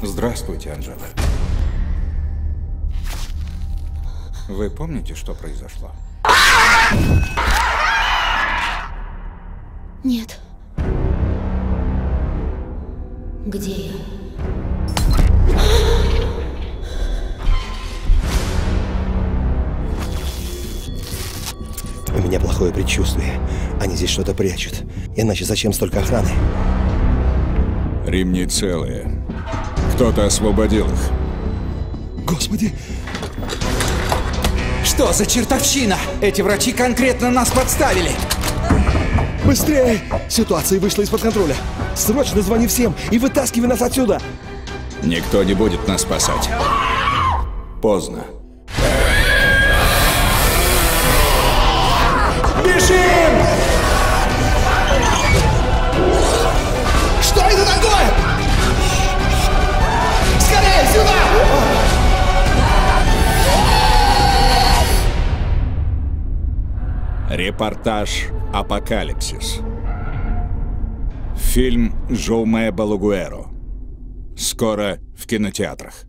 Здравствуйте, Анжела. Вы помните, что произошло? Нет. Где я? У меня плохое предчувствие. Они здесь что-то прячут. Иначе зачем столько охраны? Римни целые. Кто-то освободил их. Господи! Что за чертовщина? Эти врачи конкретно нас подставили. Быстрее! Ситуация вышла из-под контроля. Срочно звони всем и вытаскивай нас отсюда! Никто не будет нас спасать. Поздно. Бежим! Репортаж «Апокалипсис». Фильм Жоуме Балугуэро. Скоро в кинотеатрах.